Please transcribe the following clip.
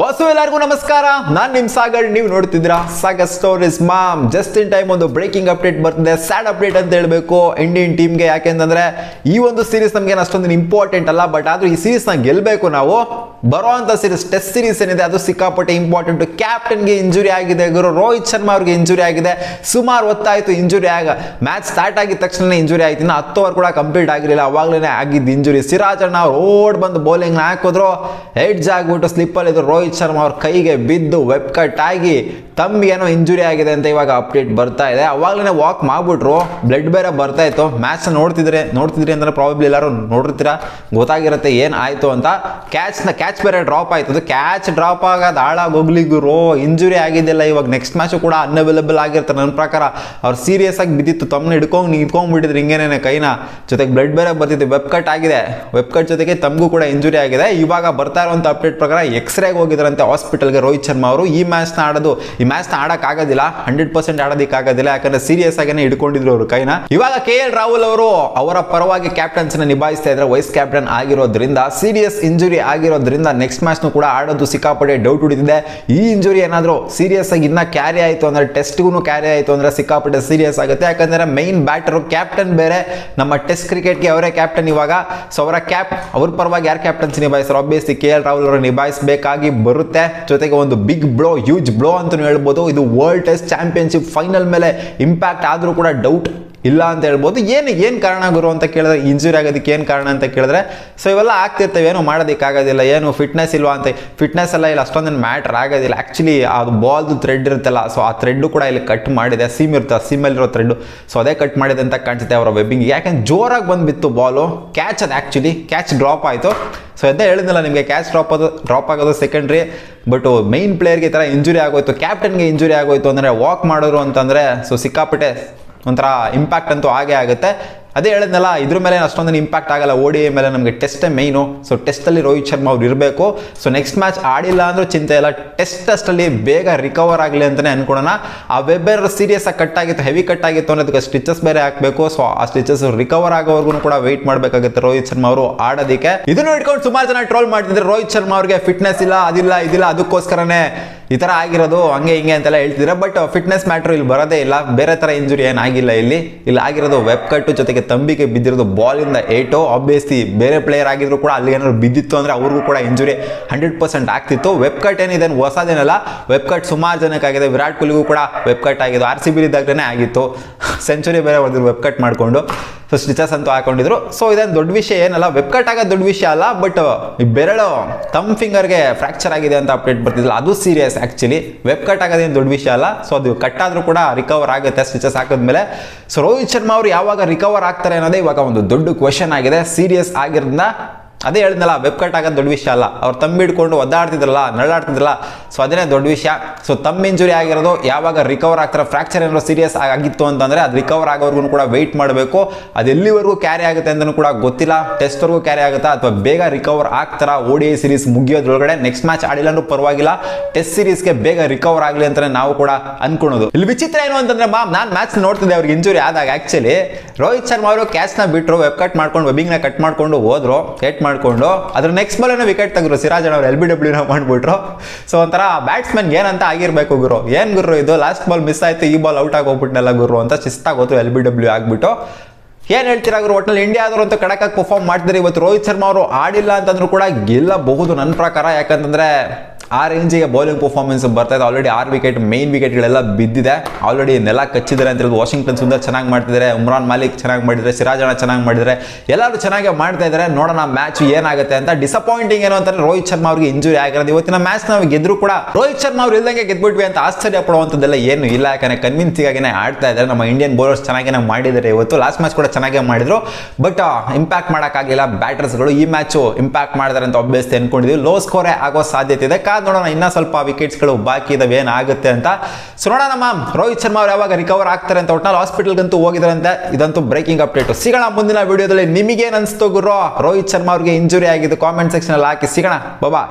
ವಾಸು ಎಲ್ಲರಿಗೂ ನಮಸ್ಕಾರ. ನಾನು ನಿಮ್ ಸಾಗರ್, ನೀವು ನೋಡ್ತಿದ್ದೀರಾ Sagar stories ma'am just in time ಒಂದು ಬ್ರೇಕಿಂಗ್ ಅಪ್ಡೇಟ್ ಬರ್ತಿದೆ. ಸ್ಯಾಡ್ ಅಪ್ಡೇಟ್ ಅಂತ ಹೇಳ್ಬೇಕು. ಇಂಡಿಯನ್ ಟೀಮ್ಗೆ ಯಾಕೆಂತಂದ್ರೆ ಈ ಒಂದು ಸೀರೀಸ್ ನಮ್ಗೆ ಅಷ್ಟೊಂದು ಇಂಪಾರ್ಟೆಂಟ್ ಅಲ್ಲ ಬಟ್ ಆದ್ರೂ ಈ ಸೀರೀಸ್ ನಂಗೆ ಗೆಲ್ಬೇಕು ನಾವು. ಬರೋ ಅಂತ ಸೀರೀಸ್ ಟೆಸ್ಟ್ ಸೀರೀಸ್ ಏನಿದೆ, ಅದು ಸಿಕ್ಕಾಪಟ್ಟೆ ಇಂಪಾರ್ಟೆಂಟ್ ಕ್ಯಾಪ್ಟನ್ಗೆ ಇಂಜುರಿ ಆಗಿದೆ, ಗುರು. ರೋಹಿತ್ ಶರ್ಮಾ ಅವ್ರಿಗೆ ಇಂಜುರಿ ಆಗಿದೆ. ಸುಮಾರು ಹೊತ್ತಾಯಿತು ಇಂಜುರಿ ಆಗ. ಮ್ಯಾಚ್ ಸ್ಟಾರ್ಟ್ ಆಗಿದ ತಕ್ಷಣ ಇಂಜುರಿ ಆಯ್ತು. ಇನ್ನು ಹತ್ತು ಓವರ್ ಕೂಡ ಕಂಪ್ಲೀಟ್ ಆಗಿರಲಿಲ್ಲ. ಅವಾಗಲೇ ಆಗಿದ್ದು ಇಂಜುರಿ ಸಿರಾಜಣ್ಣ ಓಡ್ ಬಂದು ಬೌಲಿಂಗ್ನ ಹಾಕಿದ್ರು. ಹೆಡ್ಜ್ ಆಗಿಬಿಟ್ಟು ಸ್ಲಿಪ್ಪಲ್ಲಿ ಇದ್ರು. ರೋಹಿತ್ ಶರ್ಮಾ ಅವ್ರ ಕೈಗೆ ಬಿದ್ದು ವೆಬ್ ಕಟ್ ಆಗಿ ತಮ್ಮಿಗೇನೋ ಇಂಜುರಿ ಆಗಿದೆ ಅಂತ ಇವಾಗ ಅಪ್ಡೇಟ್ ಬರ್ತಾ ಇದೆ. ಅವಾಗಲೇ ವಾಕ್ ಮಾಡ್ಬಿಟ್ರು. ಬ್ಲಡ್ ಬೇರೆ ಬರ್ತಾ ಇತ್ತು. ಮ್ಯಾಚ್ ನೋಡ್ತಿದ್ರೆ ನೋಡ್ತಿದ್ರಿ ಅಂದ್ರೆ ಪ್ರಾಬಬ್ಲಿ ಎಲ್ಲರೂ ನೋಡಿರ್ತೀರಾ ಗೊತ್ತಾಗಿರುತ್ತೆ ಏನು ಆಯಿತು ಅಂತ. ಕ್ಯಾಚ್ನ ಕ್ಯಾಚ್ ಬೇರೆ ಡ್ರಾಪ್ ಆಯ್ತು. ಅದು ಕ್ಯಾಚ್ ಡ್ರಾಪ್ ಆಗೋದು ಹಾಳಾಗಿ ಹೋಗ್ಲಿಗುರು ಇಂಜುರಿ ಆಗಿದ್ದಿಲ್ಲ. ಇವಾಗ ನೆಕ್ಸ್ಟ್ ಮ್ಯಾಚ್ ಕೂಡ ಅನ್ಅವೈಲೇಬಲ್ ಆಗಿರ್ತಾರೆ ನನ್ನ ಪ್ರಕಾರ ಅವ್ರು ಸೀರಿಯಸ್ ಆಗಿ ಬಿದ್ದಿತ್ತು. ತಮ್ಮನ್ನ ಹಿಡ್ಕೊಂಡು ನಿಂತ್ಕೊಂಡ್ಬಿಟ್ಟಿದ್ರು ಹಿಂಗೇನೇ ಕೈನ. ಜೊತೆಗೆ ಬ್ಲಡ್ ಬೇರೆ ಬರ್ತಿದ್ದೆ ವೆಬ್ ಕಟ್ ಆಗಿದೆ. ವೆಬ್ ಕಟ್ ಜೊತೆಗೆ ತಮಗೂ ಕೂಡ ಇಂಜುರಿ ಆಗಿದೆ. ಇವಾಗ ಬರ್ತಾ ಇರುವಂತ ಅಪ್ಡೇಟ್ ಪ್ರಕಾರ ಎಕ್ಸ್ರೇಗೆ ಹೋಗಿದ್ರಂತೆ ಹಾಸ್ಪಿಟಲ್ಗೆ ರೋಹಿತ್ ಶರ್ಮಾ ಅವರು. ಈ ಮ್ಯಾಚ್ನ ಆಡೋದು, ಈ ಮ್ಯಾಚ್ನ ಆಡಕ್ ಆಗೋದಿಲ್ಲ ಹಂಡ್ರೆಡ್ ಪರ್ಸೆಂಟ್ ಆಗೋದಿಲ್ಲ ಯಾಕಂದ್ರೆ ಸೀರಿಯಸ್ ಆಗೇನೆ ಹಿಡ್ಕೊಂಡಿದ್ರು ಅವರು ಕೈನ. ಇವಾಗ ಕೆ ಎಲ್ ರಾಹುಲ್ ಅವರು ಅವರ ಪರವಾಗಿ ಕ್ಯಾಪ್ಟನ್ಸ್ ನಿಭಾಯಿಸ್ತಾ ಇದ್ದಾರೆ ವೈಸ್ ಕ್ಯಾಪ್ಟನ್ ಆಗಿರೋದ್ರಿಂದ ಸೀರಿಯಸ್ ಇಂಜುರಿ ಆಗಿರೋದ್ರಿಂದ ನೆಕ್ಸ್ಟ್ ಮ್ಯಾಚ್ ಕೂಡ ಆಡೋದು ಸಿಕ್ಕಾಪಡೆ ಡೌಟ್ ಉಳಿದಿದೆ. ಈ ಇಂಜುರಿ ಏನಾದ್ರು ಸೀರಿಯಸ್ ಆಗಿ ಇನ್ನ ಕ್ಯಾರಿ ಆಯ್ತು ಅಂದ್ರೆ ಟೆಸ್ಟ್ಗೂ ಕ್ಯಾರಿ ಆಯ್ತು ಅಂದ್ರೆ ಸಿಕ್ಕಾಪಡೆ ಸೀರಿಯಸ್ ಆಗುತ್ತೆ. ಯಾಕಂದ್ರೆ ಮೈನ್ ಬ್ಯಾಟರ್ ಕ್ಯಾಪ್ಟನ್ ಬೇರೆ. ನಮ್ಮ ಟೆಸ್ಟ್ ಕ್ರಿಕೆಟ್ಗೆ ಅವರೇ ಕ್ಯಾಪ್ಟನ್ ಇವಾಗ. ಸೊ ಅವರ ಕ್ಯಾಪ್ ಅವ್ರ ಪರವಾಗಿ ಯಾರು ಕ್ಯಾಪ್ಟನ್ಸಿ ನಿಭಾಯಿಸ್ತಾರೆ ಆಬ್ವಿಯಸ್ಲಿ ಕೆ ಎಲ್ ರಾಹುಲ್ ಅವರು ನಿಭಾಯಿಸಬೇಕಾಗಿ ಬರುತ್ತೆ. ಜೊತೆಗೆ ಒಂದು ಬಿಗ್ ಬ್ಲೋ ಹ್ಯೂಜ್ ಬ್ಲೋ ಅಂತ ಹೇಳ್ಬೋದು. ಇದು ವರ್ಲ್ಡ್ ಟೆಸ್ಟ್ ಚಾಂಪಿಯನ್ಶಿಪ್ ಫೈನಲ್ ಮೇಲೆ ಇಂಪ್ಯಾಕ್ಟ್ ಆದರೂ ಕೂಡ ಡೌಟ್ ಇಲ್ಲ ಅಂತ ಹೇಳ್ಬೋದು. ಏನು ಏನು ಕಾರಣ ಗುರು ಅಂತ ಕೇಳಿದ್ರೆ ಇಂಜುರಿ ಆಗೋದಕ್ಕೆ ಏನು ಕಾರಣ ಅಂತ ಕೇಳಿದ್ರೆ ಸೊ ಇವೆಲ್ಲ ಆಗ್ತಿರ್ತವೆ. ಏನು ಮಾಡೋದಕ್ಕಾಗೋದಿಲ್ಲ ಏನು ಫಿಟ್ನೆಸ್ ಇಲ್ವಾ ಅಂತ. ಫಿಟ್ನೆಸ್ ಎಲ್ಲ ಇಲ್ಲ. ಅಷ್ಟೊಂದೇನು ಮ್ಯಾಟ್ರ್ ಆಗೋದಿಲ್ಲ. ಆ್ಯಕ್ಚುಲಿ ಅದು ಬಾಲ್ದು ಥ್ರೆಡ್ ಇರುತ್ತಲ್ಲ ಸೊ ಆ ಥ್ರೆಡ್ಡು ಕೂಡ ಇಲ್ಲಿ ಕಟ್ ಮಾಡಿದೆ. ಸೀಮ್ ಇರುತ್ತೆ ಸೀಮಲ್ಲಿರೋ ಥ್ರೆಡ್ಡು ಸೊ ಅದೇ ಕಟ್ ಮಾಡಿದೆ ಅಂತ ಕಾಣಿಸುತ್ತೆ ಅವರ ವೆಬ್ಬಿಂಗ್ ಯಾಕಂದ್ರೆ ಜೋರಾಗಿ ಬಂದುಬಿತ್ತು ಬಾಲು ಕ್ಯಾಚ್ ಅದು ಆ್ಯಕ್ಚುಲಿ ಕ್ಯಾಚ್ ಡ್ರಾಪ್ ಆಯಿತು. ಸೊ ಅದೇ ಹೇಳಿದ್ನಲ್ಲ, ನಿಮಗೆ ಕ್ಯಾಚ್ ಡ್ರಾಪ್ ಅದು ಡ್ರಾಪ್ ಆಗೋದು ಸೆಕೆಂಡ್ರಿ ಬಟ್ ಮೈನ್ ಪ್ಲೇಯರ್ಗೆ ಈ ಥರ ಇಂಜುರಿ ಆಗೋಯ್ತು ಕ್ಯಾಪ್ಟನ್ಗೆ ಇಂಜುರಿ ಆಗೋಯ್ತು, ಅಂದರೆ ವಾಕ್ ಮಾಡೋರು ಅಂತಂದರೆ ಸೊ ಸಿಕ್ಕಾಪಟ್ಟೆ ಒಂಥರ ಇಂಪ್ಯಾಕ್ಟ್ ಅಂತೂ ಆಗೇ ಆಗುತ್ತೆ. ಅದೇ ಹೇಳಿದ್ನಲ್ಲ, ಇದ್ರ ಮೇಲೆ ಅಷ್ಟೊಂದು ಇಂಪ್ಯಾಕ್ಟ್ ಆಗಲ್ಲ. ಓಡಿ ಮೇಲೆ ನಮಗೆ ಟೆಸ್ಟೇ ಮೈನು ಸೊ ಟೆಸ್ಟಲ್ಲಿ ರೋಹಿತ್ ಶರ್ಮಾ ಅವ್ರು ಇರಬೇಕು. ಸೊ ನೆಕ್ಸ್ಟ್ ಮ್ಯಾಚ್ ಆಡಿಲ್ಲ ಅಂದರೂ ಚಿಂತೆ ಇಲ್ಲ. ಟೆಸ್ಟ್ ಟೆಸ್ಟಲ್ಲಿ ಬೇಗ ರಿಕವರ್ ಆಗಲಿ ಅಂತಲೇ ಅನ್ಕೊಳೋಣ. ಆ ವೆಬ್ಬರ್ ಸೀರಿಯಸ್ ಆಗಿ ಕಟ್ ಆಗಿತ್ತು ಹೆವಿ ಕಟ್ ಆಗಿತ್ತು ಅನ್ನೋದಕ್ಕೆ ಸ್ಟಿಚಸ್ ಬೇರೆ ಹಾಕಬೇಕು. ಸೊ ಆ ಸ್ಟಿಚಸ್ ರಿಕವರ್ ಆಗೋವರೆಗೂ ಕೂಡ ವೆಯ್ಟ್ ಮಾಡಬೇಕಾಗುತ್ತೆ ರೋಹಿತ್ ಶರ್ಮಾ ಅವರು ಆಡೋದಕ್ಕೆ. ಇದನ್ನು ಇಟ್ಕೊಂಡು ಸುಮಾರು ಜನ ಟ್ರೋಲ್ ಮಾಡ್ತಿದ್ರೆ ರೋಹಿತ್ ಶರ್ಮಾ ಅವ್ರಿಗೆ ಫಿಟ್ನೆಸ್ ಇಲ್ಲ, ಅದಿಲ್ಲ, ಇದಿಲ್ಲ, ಅದಕ್ಕೋಸ್ಕರನೇ ಈ ಥರ ಆಗಿರೋದು ಹಂಗೆ ಹಿಂಗೆ ಅಂತೆಲ್ಲ ಹೇಳ್ತಿದ್ರೆ ಬಟ್ ಫಿಟ್ನೆಸ್ ಮ್ಯಾಟ್ರು ಇಲ್ಲಿ ಬರೋದೇ ಇಲ್ಲ. ಬೇರೆ ಥರ ಇಂಜುರಿ ಏನಾಗಿಲ್ಲ ಇಲ್ಲಿ. ಇಲ್ಲಿ ಆಗಿರೋದು ವೆಬ್ ಕಟ್ಟು ಜೊತೆಗೆ ತಂಬಿಗೆ ಬಿದ್ದಿರೋದು ಬಾಲಿಂದ ಏಟು ಆಬ್ವಿಯಸ್ಲಿ ಬೇರೆ ಪ್ಲೇಯರ್ ಆಗಿದ್ರು ಕೂಡ ಅಲ್ಲಿ ಏನಾದ್ರು ಬಿದ್ದಿತ್ತು ಅಂದರೆ ಅವ್ರಿಗೂ ಕೂಡ ಇಂಜುರಿ ಹಂಡ್ರೆಡ್ ಪರ್ಸೆಂಟ್ ಆಗ್ತಿತ್ತು. ವೆಬ್ ಕಟ್ ಏನಿದೆ ಹೊಸದೇನಲ್ಲ ವೆಬ್ ಕಟ್ ಸುಮಾರು ಜನಕ್ಕಾಗಿದೆ ವಿರಾಟ್ ಕೊಹ್ಲಿಗೂ ಕೂಡ ವೆಬ್ ಕಟ್ ಆಗಿದ್ದು ಆರ್ ಸಿ ಬಿ ಇದ್ದಾಗಲೇ ಆಗಿತ್ತು. ಸೆಂಚುರಿ ಬೇರೆ ಒಂದು ವೆಬ್ ಕಟ್ ಮಾಡಿಕೊಂಡು. ಸೊ ಸ್ಟಿಚಸ್ ಅಂತೂ ಹಾಕೊಂಡಿದ್ರು. ಸೊ ಇದೇನು ದೊಡ್ಡ ವಿಷಯ ಏನಲ್ಲ ವೆಬ್ ಕಟ್ ಆಗೋದು ದೊಡ್ಡ ವಿಷಯ ಅಲ್ಲ ಬಟ್ ಈ ಬೆರಳು ತಮ್ ಫಿಂಗರ್ಗೆ ಫ್ರಾಕ್ಚರ್ ಆಗಿದೆ ಅಂತ ಅಪ್ಡೇಟ್ ಬರ್ತಿದ್ದಿಲ್ಲ. ಅದು ಸೀರಿಯಸ್ ಆ್ಯಕ್ಚುಲಿ ವೆಬ್ ಕಟ್ ಆಗೋದೇನು ದೊಡ್ಡ ವಿಷಯ ಅಲ್ಲ. ಸೊ ಅದು ಕಟ್ ಆದರೂ ಕೂಡ ರಿಕವರ್ ಆಗುತ್ತೆ ಸ್ಟಿಚಸ್ ಹಾಕಿದ್ಮೇಲೆ. ಸೊ ರೋಹಿತ್ ಶರ್ಮಾ ಅವರು ಯಾವಾಗ ರಿಕವರ್ ಆಗ್ತಾರೆ ಅನ್ನೋದೇ ಇವಾಗ ಒಂದು ದೊಡ್ಡ ಕ್ವೆಶನ್ ಆಗಿದೆ. ಸೀರಿಯಸ್ ಆಗಿರೋದ್ರಿಂದ ಅದೇ ಹೇಳಿದ್ನಲ್ಲ ವೆಬ್ ಕಟ್ ಆಗೋದು ದೊಡ್ಡ ವಿಷಯ ಅಲ್ಲ. ಅವ್ರು ತಮ್ಮ ಹಿಡ್ಕೊಂಡು ಒದ್ದಾಡ್ತಿದ್ರಲ್ಲ ನಡಾಡ್ತಿದ್ರಲ್ಲ ಸೊ ಅದೇ ದೊಡ್ಡ ವಿಷಯ. ಸೊ ತಮ್ಮ ಇಂಜುರಿ ಆಗಿರೋದು ಯಾವಾಗ ರಿಕವರ್ ಆಗ್ತಾರೆ ಫ್ರಾಕ್ಚರ್ ಏನಾದ್ರು ಸೀರಿಯಸ್ ಆಗಿತ್ತು ಅಂತಂದ್ರೆ ಅದು ರಿಕವರ್ ಆಗೋವರೆಗೂ ಕೂಡ ವೆಯ್ಟ್ ಮಾಡಬೇಕು. ಅದು ಎಲ್ಲಿವರೆಗೂ ಕ್ಯಾರಿ ಆಗುತ್ತೆ ಅಂತಲೂ ಕೂಡ ಗೊತ್ತಿಲ್ಲ. ಟೆಸ್ಟ್ವರೆಗೂ ಕ್ಯಾರಿ ಆಗುತ್ತಾ? ಅಥವಾ ಬೇಗ ರಿಕವರ್ ಆಗ್ತಾರ? ಓಡಿ ಸೀರೀಸ್ ಮುಗಿಯೋದ್ರೊಳಗಡೆ ನೆಕ್ಸ್ಟ್ ಮ್ಯಾಚ್ ಆಡಿಲ್ಲ ಪರವಾಗಿಲ್ಲ. ಟೆಸ್ಟ್ ಸೀರೀಸ್ಗೆ ಬೇಗ ರಿಕವರ್ ಆಗಲಿ ಅಂತಲೇ ನಾವು ಕೂಡ ಅನ್ಕೊಳೋದು. ಇಲ್ಲಿ ವಿಚಿತ್ರ ಏನು ಅಂತಂದ್ರೆ ಮಾಮ್, ನಾನು ಮ್ಯಾಚ್ ನೋಡ್ತಿದ್ದೆ ಅವ್ರಿಗೆ ಇಂಜುರಿ ಆದಾಗ ಆಕ್ಚುಲಿ ರೋಹಿತ್ ಶರ್ಮಾ ಅವರು ಕ್ಯಾಚ್ನ ಬಿಟ್ಟರು ವೆಬ್ ಕಟ್ ಮಾಡ್ಕೊಂಡು ವೆಬಿಂಗ್ನ ಕಟ್ ಮಾಡ್ಕೊಂಡು ಹೋದ್ರು. ಕೇಟ್ ಮಾಡ್ಕೊಂಡು ಅದ್ರ ನೆಕ್ಸ್ಟ್ ಬಾಲ್ ವಿಕೆಟ್ ತೆಗ್ರು ಸಿರಾಜ್ ಅವ್ರು ಎಲ್ ಬಿ ಡಬ್ಲ್ಯೂನ ಮಾಡ್ಬಿಟ್ರು. ಸೊ ಒಂಥರ ಬ್ಯಾಟ್ಸ್ಮನ್ ಏನಂತ ಆಗಿರ್ಬೇಕು ಗುರು. ಏನ್ ಗುರು ಇದು? ಲಾಸ್ಟ್ ಬಾಲ್ ಮಿಸ್ ಆಯ್ತು, ಈ ಬಾಲ್ ಔಟ್ ಆಗಿ ಗುರು ಅಂತ ಶಿಸ್ತಾಗೋತು ಎಲ್ ಬಿ ಡಬ್ಲ್ಯೂ ಆಗ್ಬಿಟ್ಟು. ಏನ್ ಹೇಳ್ತೀರಾ ಗುರು? ಒಟ್ನಲ್ಲಿ ಇಂಡಿಯಾ ಆದ್ರೂ ಅಂತ ಕಡಕಾಗಿ ಪರ್ಫಾರ್ಮ್ ಮಾಡ್ತಿದ್ದಾರೆ ಇವತ್ತು ರೋಹಿತ್ ಶರ್ಮಾ ಅವರು ಆಡಿಲ್ಲ ಅಂತಂದ್ರೂ ಕೂಡ ಗೆಲ್ಲಬಹುದು ನನ್ನ ಪ್ರಕಾರ. ಯಾಕಂತಂದ್ರೆ ಆ ರೇಂಜಿಗೆ ಬೌಲಿಂಗ್ ಪರ್ಫಾರ್ಮೆನ್ಸ್ ಬರ್ತಾ ಇದೆ. ಆಲ್ರೆಡಿ ಆರು ವಿಕೆಟ್ ಮೈನ್ ವಿಕೆಟ್ಗಳೆಲ್ಲ ಬಿದ್ದಿದೆ. ಆಲ್ರೆಡಿ ನೆಲ ಕಚ್ಚಿದ್ದಾರೆ ಅಂತ ವಾಷಿಂಗ್ಟನ್ ಸುಂದರ್ ಚೆನ್ನಾಗಿ ಮಾಡ್ತಿದ್ದಾರೆ. ಉಮ್ರಾನ್ ಮಾಲಿಕ್ ಚೆನ್ನಾಗಿ ಮಾಡಿದರೆ ಸಿರಾಜ್ ಅಣ್ಣ ಚೆನ್ನಾಗಿ ಮಾಡಿದರೆ ಎಲ್ಲರೂ ಚೆನ್ನಾಗಿ ಮಾಡ್ತಾ ಇದ್ದಾರೆ. ನೋಡೋಣ ಮ್ಯಾಚ್ ಏನಾಗುತ್ತೆ ಅಂತ. ಡಿಸಪಾಯಿಂಟಿಂಗ್ ಏನು ಅಂತಂದ್ರೆ ರೋಹಿತ್ ಶರ್ಮಾ ಅವರಿಗೆ ಇಂಜುರಿ ಆಗಿರೋದು. ಇವತ್ತಿನ ಮ್ಯಾಚ್ ನಾವು ಗೆದ್ರು ಕೂಡ ರೋಹಿತ್ ಶರ್ಮಾ ಅವ್ರು ಇಲ್ಲದಂಗೆ ಗೆದ್ಬಿಟ್ವಿ ಅಂತ ಆಶ್ಚರ್ಯ ಪಡುವಂಥದ್ದೆಲ್ಲ ಏನು ಇಲ್ಲ. ಯಾಕಂದ್ರೆ ಕನ್ವಿನ್ಸಿಗಾಗಿನೇ ಆಡ್ತಾ ಇದ್ದಾರೆ. ನಮ್ಮ ಇಂಡಿಯನ್ ಬೌಲರ್ಸ್ ಚೆನ್ನಾಗಿನೇ ಮಾಡಿದ್ದಾರೆ ಇವತ್ತು. ಲಾಸ್ಟ್ ಮ್ಯಾಚ್ ಕೂಡ ಚೆನ್ನಾಗೇ ಮಾಡಿದ್ರು. ಬಟ್ ಇಂಪ್ಯಾಕ್ಟ್ ಮಾಡೋಕ್ಕಾಗಿಲ್ಲ ಬ್ಯಾಟರ್ಸ್ಗಳು ಈ ಮ್ಯಾಚು ಇಂಪ್ಯಾಕ್ಟ್ ಮಾಡಿದಾರೆ ಅಂತ ಅಭ್ಯಸ್ತಿ ಅನ್ಕೊಂಡಿದ್ವಿ. ಲೋ ಸ್ಕೋರೇ ಆಗೋ ಸಾಧ್ಯತೆ ಇದೆ. ನೋಡೋಣ, ಇನ್ನೂ ಸ್ವಲ್ಪ ವಿಕೆಟ್ಸ್ಗಳು ಬಾಕಿ ಇದಾವೆ, ಏನಾಗುತ್ತೆ ಅಂತ. ಸೊ ನೋಡೋಣ ಮ್ಯಾಮ್ ರೋಹಿತ್ ಶರ್ಮಾ ಅವ್ರು ಯಾವಾಗ ರಿಕವರ್ ಆಗ್ತಾರೆ ಅಂತ ಒಟ್ನಲ್ಲಿ ಹಾಸ್ಪಿಟಲ್ಗಂತೂ ಹೋಗಿದ್ರಂತೆ ಇದಂತೂ ಬ್ರೇಕಿಂಗ್ ಅಪ್ಡೇಟ್ ಸಿಗೋಣ ಮುಂದಿನ ವಿಡಿಯೋದಲ್ಲಿ ನಿಮಗೇನು ಅನಿಸ್ತು ಗುರು ರೋಹಿತ್ ಶರ್ಮಾ ಅವ್ರಿಗೆ ಇಂಜುರಿ ಆಗಿದ್ದು ಕಾಮೆಂಟ್ ಸೆಕ್ಷನ್ ಅಲ್ಲಿ ಹಾಕಿ. ಸಿಗೋಣ ಬಾಬಾ